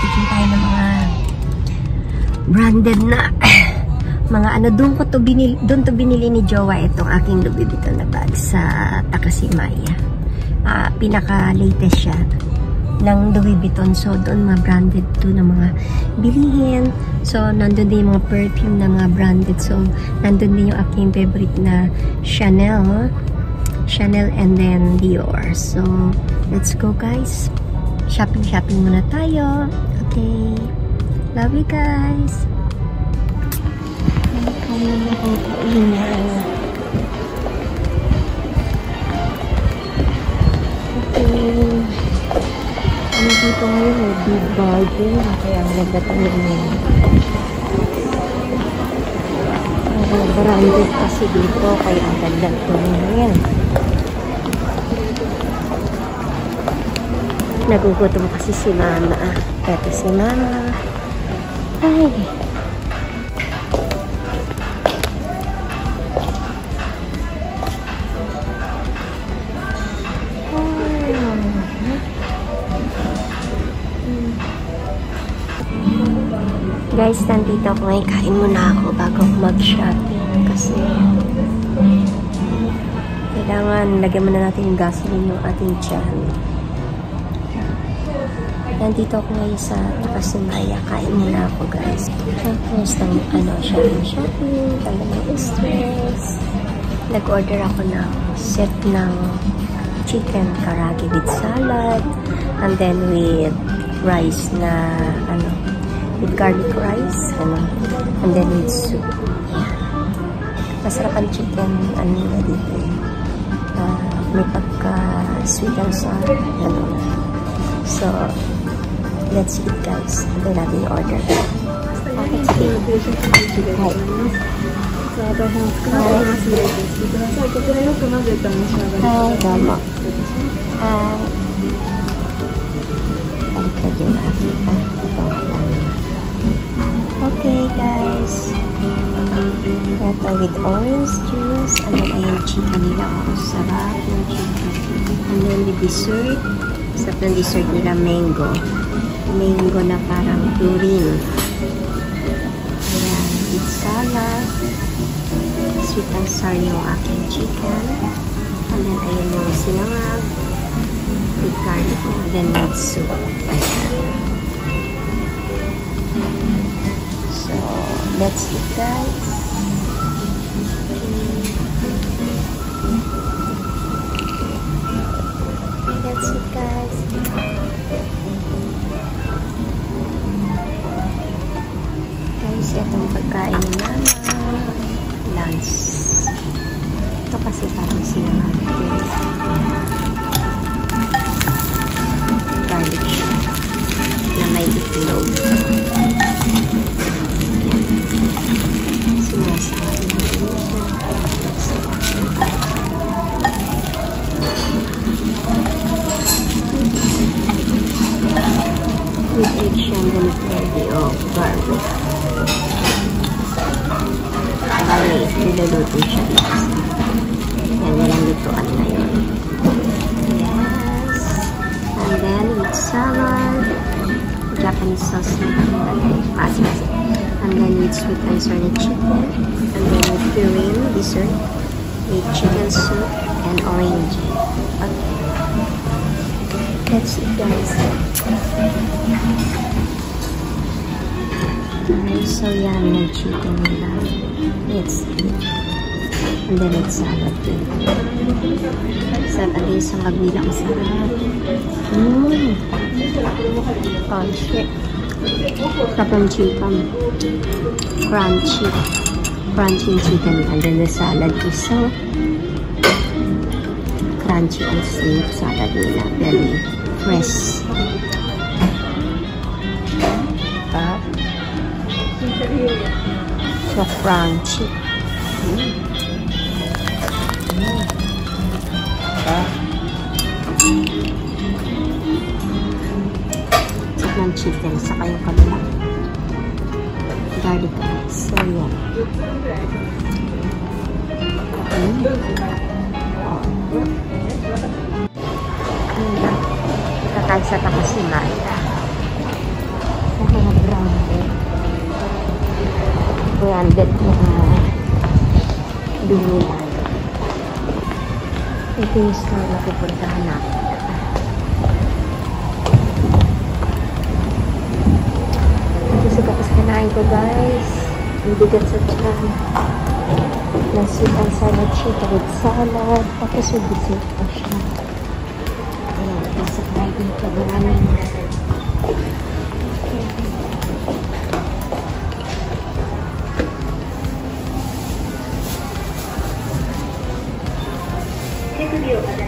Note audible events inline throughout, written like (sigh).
Tikim tayo ng mga branded na (clears throat) mga ano doon ko to binili doon to binili ni Jowa itong aking Louis Vuitton na bag sa Takashimaya. Uh, pinaka latest siya ng Louis Vuitton. So, doon mga branded to na mga bilihin. So, nandun din yung mga perfume na mga branded. So, nandun din yung aking favorite na Chanel. Chanel and then Dior. So, let's go guys. Shopping-shopping muna tayo. Okay. Love you guys. Ano na akong kaingay. Okay. Ano dito ngayon eh, big garden. Kaya ang ganda tayo ngayon. Branded kasi dito. Kaya ang ganda ito ngayon. Nagugutom kasi si mama. Ito si mama. Ay. Guys, nandito ako ngayon. Kain muna ako bago mag-shopping. Kasi kailangan lagyan muna natin yung gasoline yung ating tiyan. Nandito ako ngayon sa Takashimaya. Kain muna ako guys. Tapos ng ano, shopping shopping. Tanda ng stress. Nag-order ako ng set ng chicken karagi with salad. And then with rice na ano, with garlic rice, ano, and then with soup. Masarap ang chicken, ano nila dito. Uh, may pagka sweet and sour, ano. So, Let's eat guys. Ito na yung order. Packet cake. Right. Hi. Hi, Dama. Hi. Balik na yung aking pa. Ito lang. Okay, guys. Ito with orange juice. and then yung chicken nila? Ang sarap chicken. And then the dessert. Sarap ng dessert nila, mango. Mango na parang green. Ayan, with salad. Sweet and sour yung aking chicken. And then, ayun yung sinangag. With garlic. And then, with soup. Ayan. So, let's eat, guys. With egg siya ang ganit ready o garlic. Bali, niluluto siya dito. Yan, walang lutuan na yun. Yes. And then with salad. Japanese sauce na. Masi, masi. And then with sweet and chicken. And then with puree. With chicken soup and orange. Okay. That's it guys. Ay, so yummy ng chicken nila. It's good. And then it's salad too. Sarap din sa magbilang sarap. Mmm. Oh, shit. Sarap ng chicken. Crunchy. Crunchy chicken. And then the salad is so crunchy and sweet salad nila. Very fresh. But, so crunchy. Mm. Mm. But, sarap ng chicken sa kayong kabilang garlic rice. So, yan. Mm. Oh. Kansa Takashimaya. Mga branded. Branded na dumilan. Ito yung store na pupuntahan natin. Busog ako sa kanain ko guys. Ibigat sa tiyan. Nasukan sana chika with salad. Tapos ubusog pa siya. Ayan, nasa try dito. Maraming Sa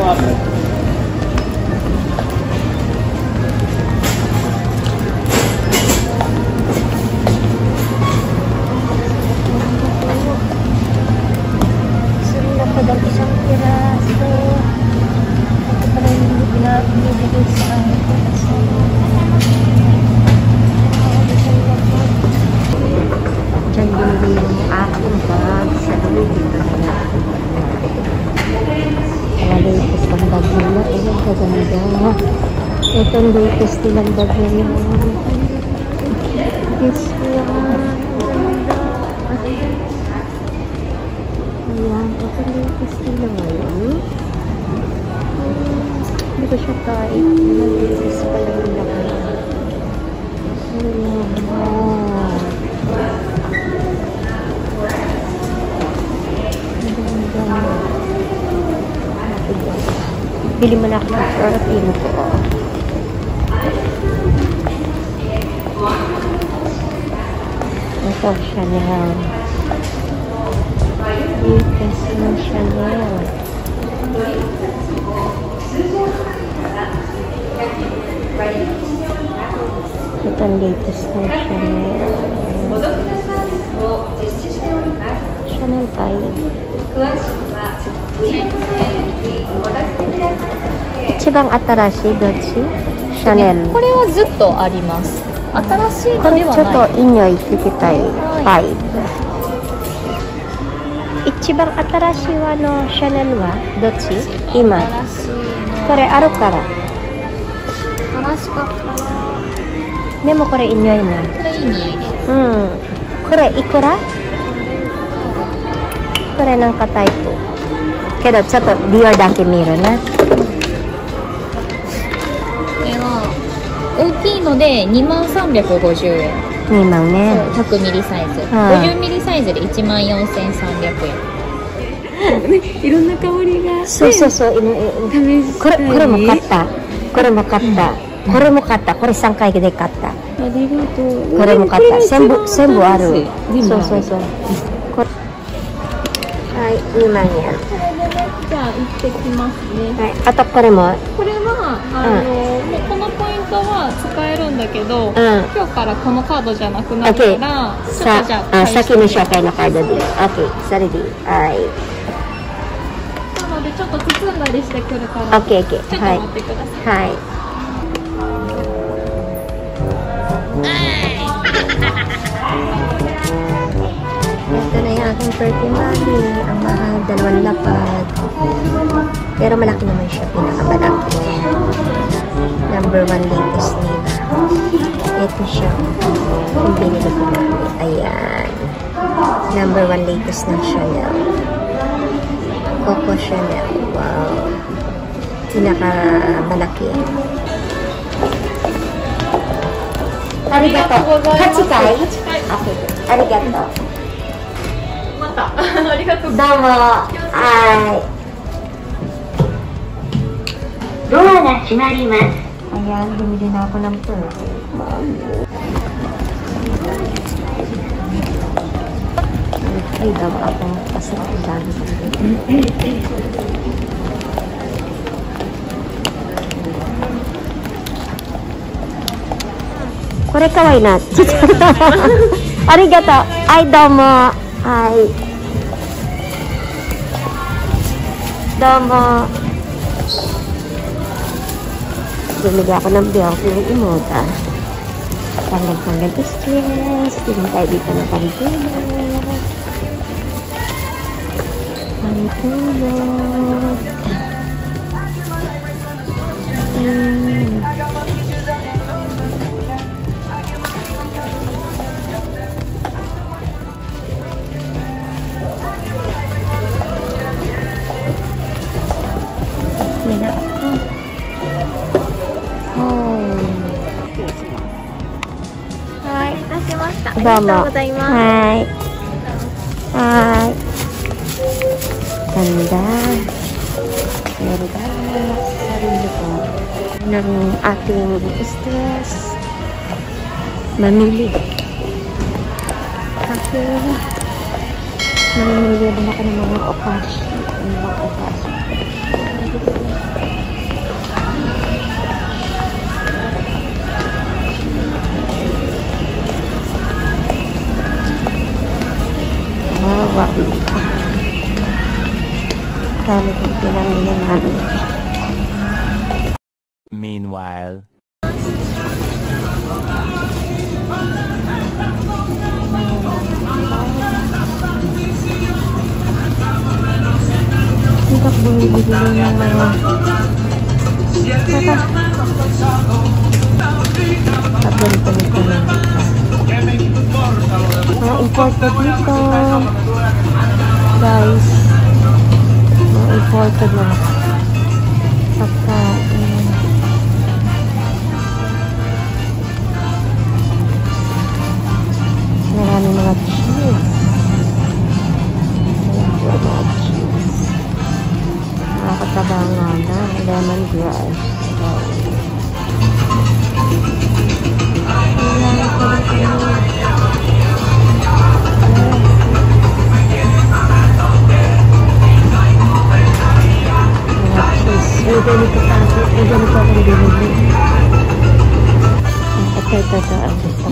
Love it. Eh, ang kaganda. Ito ang latest nilang bag nila. This one. Ang. Ayan, ito latest nila ngayon. Hmm, Hindi ko siya type. Latest pa lang nila ngayon. Ayan. Ang. Bili mo na ako ng Filipino ko. Ito, Chanel. Latest na Chanel. Ito ang latest na Chanel. Chanel 5. 一番新しいどっちシャネル。これはずっとあります新しいこれのではちょっとないいい匂い聞きたい。は5。一番新しいはのシャネルはどっち？今。これあるから。新しかったなでもこれいい匂いな。これいい匂いですうん。これいくら？これなんかタイプ。けどちょっとリオだけ見るな。これは大きいので2万350円2万ね。100ミリサイズはい50ミリサイズで1万4300円 (laughs) いろんな香りがそうそうそう。いい試したいこれ、これも買った。これも買った。これも買った。これ3回で買った。ありがとうこれも買った。全部、全部ある。全部あるそうそうそう。これはい、2万円。じゃあ行ってきますねはい、あとこれも？これはあの、もうこのポイントは使えるんだけど、うん。今日からこのカードじゃなくなるから、さとじゃああ、先に紹介のカードで。OK、それでいい。はい。なのでちょっと包んだりしてくるから、OK、OK。ちょっとはい待。ってください。はい。Aking perfume money. Ang mahal, dalawang lapad. Pero malaki naman siya, pinakamalaki. Number one latest nila. Ito siya. Yung binili ko namin. Ayan. Number one latest ng Chanel. Coco Chanel. Wow. Pinakamalaki. Arigato. Hachikai? Okay. Arigato. (laughs) ありがとう。どうも。はい。ドアが閉まります。(laughs) これかわいいな。(laughs) ありがとう。はい、どうも。はい。Domo. Bumili ako ng biyak ng imuta. Tanggal-tanggal stress. Tingin tayo dito ng pantulog. Pantulog. どうも。がとうございます。はい。はい。Ganda. Meron tayo sa sarili ko ng ating stress. Mamili. Kasi mamimili din ako ng mga okashi. Ng mga okashi. Ah, wow. Dami kong pinamili namin. Meanwhile. Hindi ka bumibili ng mga... Tata. Tatlong ganito na. Mga imported. Guys. Mga na. Pagkain.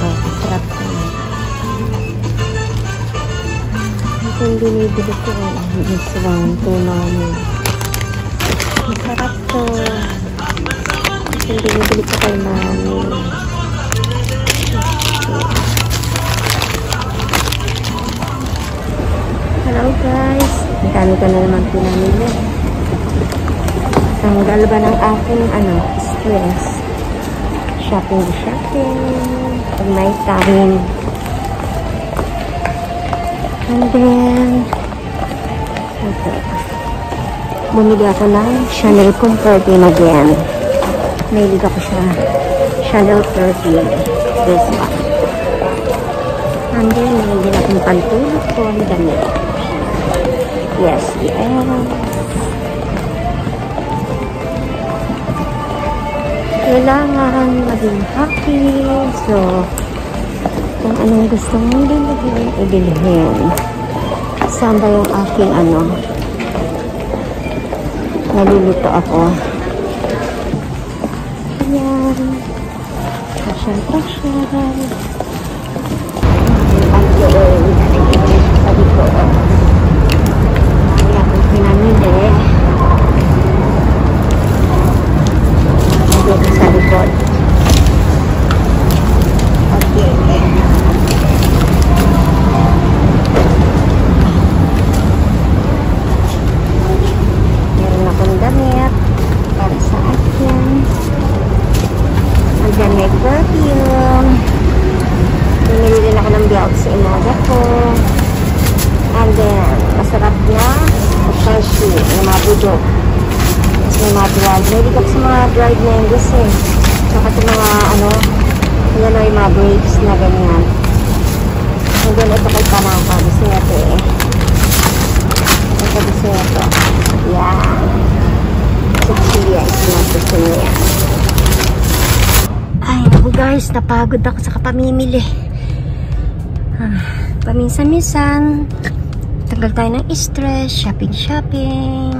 Ko. Sarap ko. Ito yung binibili ko. This one. Tunami. Masarap to. Ito yung binibili ko kay mami. Hello guys. Ang dami ko na naman pinamili. Tanggal ba ng aking ano, stress? Shopping, shopping. Pag may time. And then, ito. Bumili ako ng Chanel perfume again. Mahilig ako siya. Chanel perfume. This one. And then, mahilig akong pantulog ko ang damit. Yes, yes. Kailangan maging happy. So, kung anong gusto mong bilhin, ibilhin. Saan ba yung aking ano? Nalilito ako. Ayan. Pasyan. Ang doon. Sabi ko, wala akong pinamili. Likod. Okay. Meron akong damit para sa akin. And then may perfume. Ng belt sa ko. And then, masarap na otashi na mabudok. Tapos may mga dried. May ako sa mga. Saka sa mga ano, yan ay mga grapes na ganyan. And then, ito kay niya ito eh. Ito ito. Yan. Is not gusto niya. Ay, naku guys, napagod ako sa kapamimili. Ah, paminsan-minsan, tanggal tayo ng stress, shopping-shopping.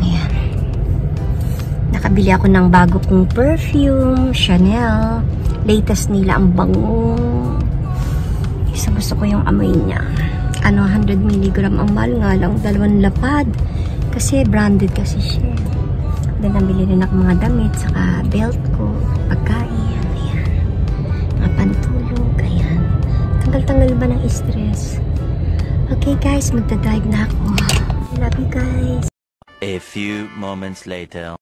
Ayan. Nakabili ako ng bago kong perfume, Chanel. Latest nila ang bango. guys. Gusto ko yung amoy niya. Ano, 100 mg ang mahal nga lang. Dalawang lapad. Kasi branded kasi siya. Then, nabili rin ako mga damit. Saka belt ko. Pagkain. Ayan. Mga pantulog. Ayan. Tanggal-tanggal ba ng stress? Okay guys, magdadrive na ako. Love you guys. A few moments later.